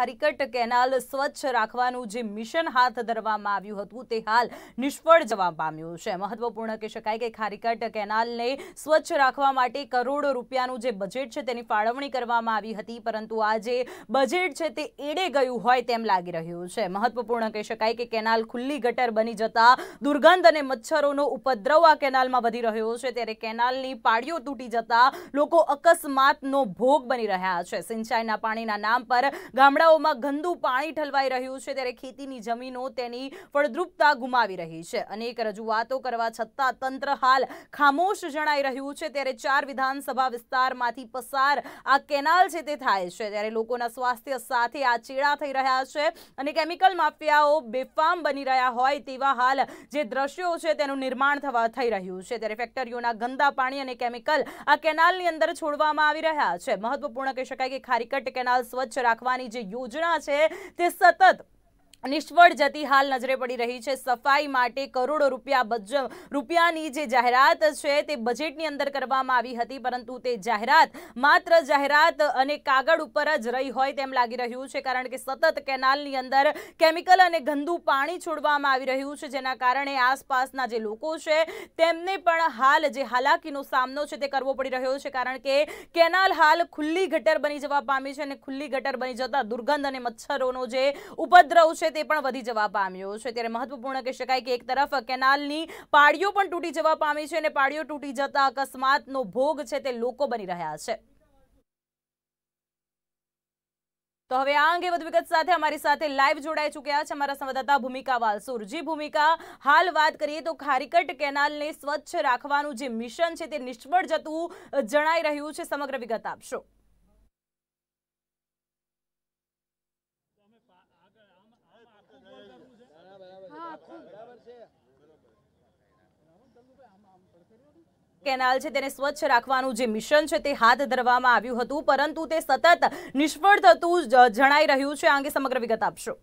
Kharicut canal સ્વચ્છ રાખવાનું જે મિશન હાથ ધરવામાં આવ્યું હતું, તે હાલ નિષ્ફળ જવા પામ્યું છે. મહત્વપૂર્ણ કહી શકાય કે ખારીકટ કેનાલને સ્વચ્છ રાખવા માટે કરોડો રૂપિયાનું જે બજેટ છે, તેની ફાળવણી કરવામાં આવી હતી, પરંતુ આ જે બજેટ છે, તે એડે ગયું હોય તેમ લાગી રહ્યું છે. મહત્વપૂર્ણ કહી શકાય કે કેનાલ ખુલ્લી ગટર બની જતા દુર્ગંધ અને મચ્છરોનો ઉપદ્રવ આ કેનાલમાં વધી રહ્યો છે. ત્યારે કેનાલની પાળીઓ તૂટી જતા લોકો અકસ્માતનો ભોગ બની રહ્યા છે. સિંચાઈના પાણીના નામ પર ગામડાઓમાં ગંદુ પાણી ઠલવાઈ રહ્યું છે ત્યારે ખેતીની જમીનો તેની ફળદ્રુપતા ગુમાવી રહી છે. અનેક રજૂઆતો કરવા છતાં તંત્ર હાલ ખામોશ જણાઈ રહ્યું છે. ત્યારે ચાર વિધાનસભા વિસ્તારમાંથી પસાર આ કેનાલ છે તે થાય છે. ત્યારે લોકોના સ્વાસ્થ્ય સાથે આ ચેડા થઈ રહ્યા છે અને કેમિકલ માફિયાઓ બેફામ બની રહ્યા હોય તેવા હાલ જે દ્રશ્યો છે તેનું નિર્માણ થવા થઈ રહ્યું છે. ત્યારે ફેક્ટરીઓના ગંદા પાણી અને કેમિકલ આ કેનાલની અંદર છોડવામાં આવી રહ્યા છે. મહત્વપૂર્ણ કહી શકાય કે ખારીકટ કેનાલ સ્વચ્છ રાખવાની જે યોજના છે તે સતત નિષ્ફળ જતી હાલ નજરે પડી રહી છે. સફાઈ માટે કરોડો રૂપિયા બજ, રૂપિયાની જે જાહેરાત છે તે બજેટની અંદર કરવામાં આવી હતી, પરંતુ તે જાહેરાત માત્ર જાહેરાત અને કાગળ ઉપર જ રહી હોય તેમ લાગી રહ્યું છે, કારણ કે સતત કેનાલની અંદર કેમિકલ અને ગંદુ પાણી છોડવામાં આવી રહ્યું છે, જેના કારણે આસપાસના જે લોકો છે તેમને પણ હાલ જે હાલાકીનો સામનો છે તે કરવો પડી રહ્યો છે, કારણ કે કેનાલ હાલ ખુલ્લી ગટર બની જવા પામી છે અને ખુલ્લી ગટર બની જતા દુર્ગંધ અને મચ્છરોનો જે ઉપદ્રવ છે તે પણ વધી જવા પામ્યો છે. ત્યારે મહત્વપૂર્ણ કહી શકાય કે એક તરફ કેનાલની પાળીઓ પણ તૂટી જવા પામી છે અને પાળીઓ તૂટી જતા અકસ્માતનો ભોગ છે તે લોકો બની રહ્યા છે. તો હવે આ અંગે વધુ વિગત સાથે અમારી સાથે લાઈવ જોડાઈ ચૂક્યા છે અમારા સંવાદદાતા ભૂમિકા વાલસુર. જી ભૂમિકા, હાલ વાત કરીએ તો ખારીકટ કેનાલને સ્વચ્છ રાખવાનું જે મિશન છે તે નિષ્ફળ જતું જણાઈ રહ્યું છે. સમગ્ર વિગત આપશો. કેનાલ છે તેને સ્વચ્છ રાખવાનું જે મિશન છે તે હાથ ધરવામાં આવ્યું હતું, પરંતુ તે સતત નિષ્ફળ થતું જણાઈ રહ્યું છે. આ અંગે સમગ્ર વિગત આપશો.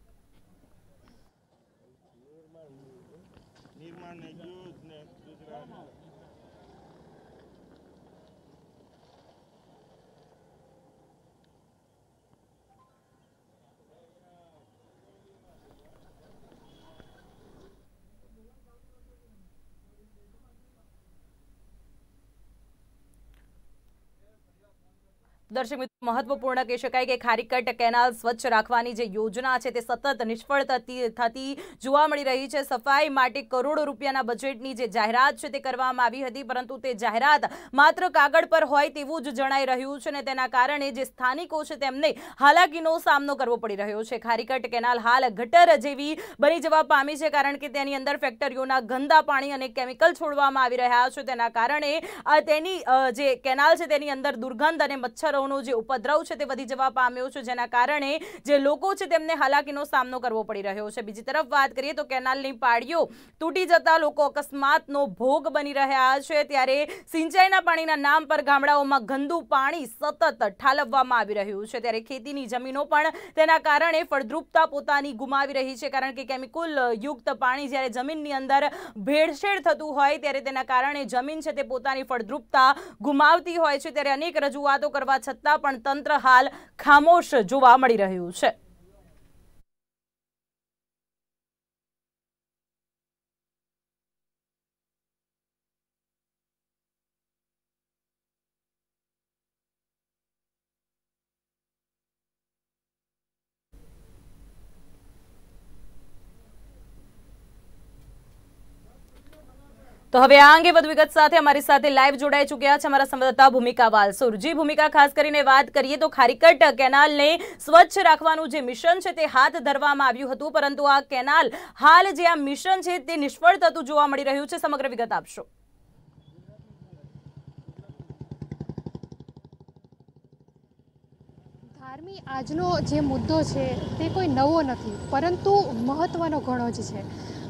દર્શક મિત્રો, મહત્વપૂર્ણ કહી શકાય કે ખારીકટ કેનાલ સ્વચ્છ રાખવાની જે યોજના છે તે સતત નિષ્ફળ થતી થતી જોવા મળી રહી છે. સફાઈ માટે કરોડો રૂપિયાના બજેટની જે જાહેરાત છે તે કરવામાં આવી હતી, પરંતુ તે જાહેરાત માત્ર કાગળ પર હોય તેવું જ જણાઈ રહ્યું છે અને તેના કારણે જે સ્થાનિકો છે તેમને હાલાકીનો સામનો કરવો પડી રહ્યો છે. ખારીકટ કેનાલ હાલ ગટર જેવી બની જવા પામી છે, કારણ કે તેની અંદર ફેક્ટરીઓના ગંદા પાણી અને કેમિકલ છોડવામાં આવી રહ્યા છે. તેના કારણે તેની જે કેનાલ છે તેની અંદર દુર્ગંધ અને મચ્છરોનો જે ઉપદ્રવ છે તે વધી જવા પામ્યો છે, જેના કારણે જે લોકો છે તેમને હાલાકીનો સામનો કરવો પડી રહ્યો છે. બીજી તરફ વાત કરીએ તો કેનાલની પાળીઓ તૂટી જતા લોકો અકસ્માતનો ભોગ બની રહ્યા છે. ત્યારે સિંચાઈના પાણીના નામ પર ગામડાઓમાં ગંદુ પાણી સતત ઠાલવવામાં આવી રહ્યું છે. ત્યારે ખેતીની જમીનો પણ તેના કારણે ફળદ્રુપતા પોતાની ગુમાવી રહી છે, કારણ કે કેમિકલ યુક્ત પાણી જ્યારે જમીનની અંદર ભેળસેળ થતું હોય, ત્યારે તેના કારણે જમીન છે તે પોતાની ફળદ્રુપતા ગુમાવતી હોય છે. ત્યારે અનેક રજૂઆતો કરવા છતાં પણ તંત્ર હાલ ખામોશ જોવા મળી રહ્યું છે. તો હવે આ અંગે વધુ વિગત સાથે અમારી સાથે લાઈવ જોડાઈ ચૂક્યા છે અમારા સંવાદદાતા ભૂમિકા વાલસુર જી ભૂમિકા, ખાસ કરીને વાત કરીએ તો ખારીકટ કેનાલને સ્વચ્છ રાખવાનું જે મિશન છે તે હાથ ધરવામાં આવ્યું હતું, પરંતુ આ કેનાલ હાલ જે આ મિશન છે તે નિષ્ફળ થતું જોવા મળી રહ્યું છે. સમગ્ર વિગત આપશો. ધાર્મી આજનો જે મુદ્દો છે તે કોઈ નવો નથી, પરંતુ મહત્ત્વનો ઘણો જ છે.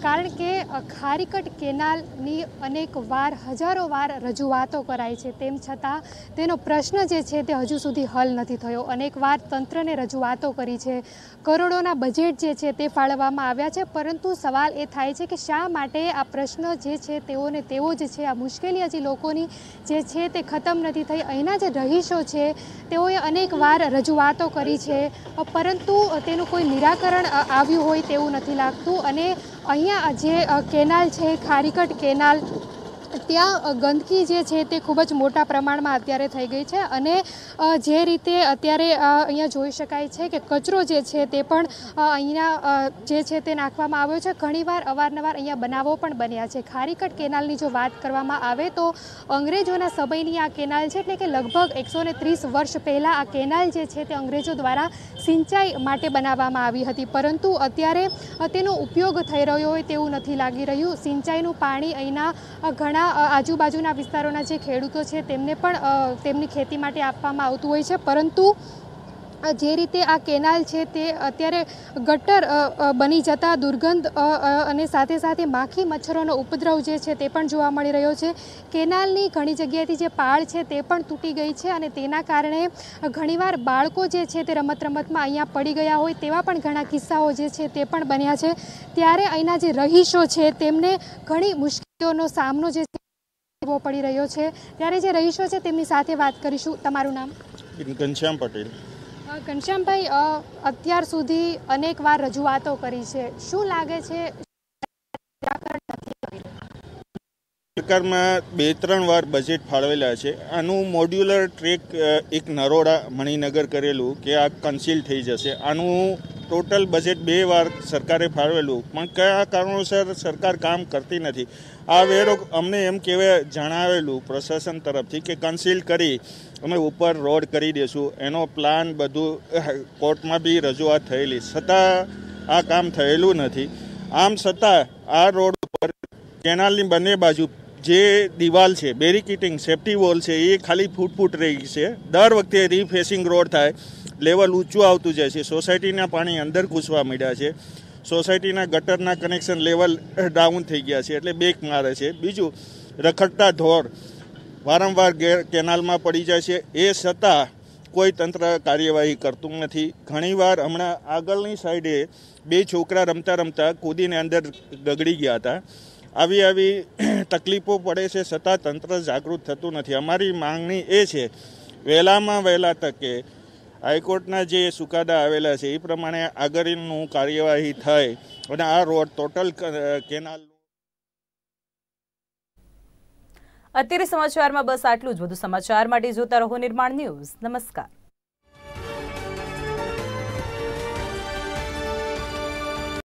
કારણ કે ખારીકટ કેનાલની અનેક વાર, હજારો વાર રજૂઆતો કરાઈ છે. તેમ છતાં, તેનો પ્રશ્ન જે છે તે હજુ સુધી હલ નથી થયો. અનેક વાર તંત્રને રજૂઆતો કરી છે. કરોડોના બજેટ જે છે તે ફાળવવામાં આવ્યા છે. પરંતુ સવાલ એ થાય છે કે શા માટે આ પ્રશ્ન જે છે તેઓને તેઓ જ છે. આ મુશ્કેલી હજી લોકોની જે છે તે ખતમ નથી થઈ. અહીંના જે રહીશો છે, તેઓએ અનેક વાર રજૂઆતો કરી છે. પરંતુ તેનું કોઈ નિરાકરણ આવ્યું હોય તેવું નથી લાગતું. અને અહીંયા જે કેનાલ છે ખારીકટ કેનાલ ત્યાં ગંદકી જે છે તે ખૂબ જ મોટા પ્રમાણમાં અત્યારે થઈ ગઈ છે અને જે રીતે અત્યારે અહીંયા જોઈ શકાય છે કે કચરો જે છે તે પણ અહીંના જે છે તે નાખવામાં આવ્યો છે. ઘણીવાર અવારનવાર અહીંયા બનાવો પણ બન્યા છે. ખારીકટ કેનાલની જો વાત કરવામાં આવે તો અંગ્રેજોના સમયની આ કેનાલ છે એટલે કે લગભગ એકસો વર્ષ પહેલાં આ કેનાલ જે છે તે અંગ્રેજો દ્વારા સિંચાઈ માટે બનાવવામાં આવી હતી. પરંતુ અત્યારે તેનો ઉપયોગ થઈ રહ્યો હોય તેવું નથી લાગી રહ્યું. સિંચાઈનું પાણી અહીંના અ, ઘણા આજુબાજુના વિસ્તારોના જે ખેડૂતો છે તેમને પણ તેમની ખેતી માટે આપવામાં આવતું હોય છે. પરંતુ જે રીતે આ કેનાલ છે તે અત્યારે ગટર બની જતા દુર્ગંધ અને સાથે સાથે માખી મચ્છરોનો ઉપદ્રવ જે છે તે પણ જોવા મળી રહ્યો છે. કેનાલની ઘણી જગ્યાએથી જે પાળ છે તે પણ તૂટી ગઈ છે અને તેના કારણે ઘણીવાર બાળકો જે છે તે રમત રમતમાં અહીંયા પડી ગયા હોય તેવા પણ ઘણા કિસ્સાઓ જે છે તે પણ બન્યા છે. ત્યારે અહીંના જે રહીશો છે તેમને ઘણી મુશ્કેલીઓનો સામનો જે છે પડી રહ્યો છે. ત્યારે જે રહીશો છે તેમની સાથે વાત કરીશું. તમારું નામ? ઘનશ્યામ પટેલ. ઘનશ્યામભાઈ અત્યાર સુધી અનેક વાર રજૂઆતો કરી છે. શું લાગે છે? સરકારમાં બે ત્રણ વાર બજેટ ફાળવેલા છે. આનું મોડ્યુલર ટ્રેક એક નરોડા મણિનગર કરેલું કે આ કન્સીલ થઈ જશે. આનું ટોટલ બજેટ બે વાર સરકારે ફાળવેલું, પણ કયા કારણોસર સરકાર કામ કરતી નથી? આ વેરો અમને એમ કહેવાય જણાવેલું પ્રશાસન તરફથી કે કન્સીલ કરી અમે ઉપર રોડ કરી દઈશું એનો પ્લાન બધું કોર્ટમાં બી રજૂઆત થયેલી. છતાં આ કામ થયેલું નથી. આમ છતાં આ રોડ ઉપર કેનાલની બંને બાજુ જે દિવાલ છે બેરિકેટિંગ સેફ્ટી વોલ છે, એ ખાલી ફૂટ ફૂટ રહી છે. દર વખતે રીફેસિંગ રોડ થાય. લેવલ ઊંચું આવતું જાય છે. સોસાયટીના પાણી અંદર ઘૂસવા માંડ્યા છે. સોસાયટીના ગટરના કનેક્શન લેવલ ડાઉન થઈ ગયા છે એટલે બેક મારે છે. બીજું, રખડતા ઢોર વારંવાર ગેર કેનાલમાં પડી જાય છે. એ છતાં કોઈ તંત્ર કાર્યવાહી કરતું નથી. ઘણીવાર હમણાં આગળની સાઈડે બે છોકરા રમતા રમતા કૂદીને અંદર ગગડી ગયા હતા. આવી આવી તકલીફો પડે છે છતાં તંત્ર જાગૃત થતું નથી. અમારી માંગણી એ છે, વહેલામાં વહેલા તકે હાઈકોર્ટના જે ચુકાદા આવેલા છે, એ પ્રમાણે આગળનું કાર્યવાહી થાય અને આ રોડ ટોટલ કેનાલ અત્યારે સમાચારમાં બસ આટલું જ. વધુ સમાચાર માટે જોતા રહો નિર્માણ ન્યૂઝ. નમસ્કાર.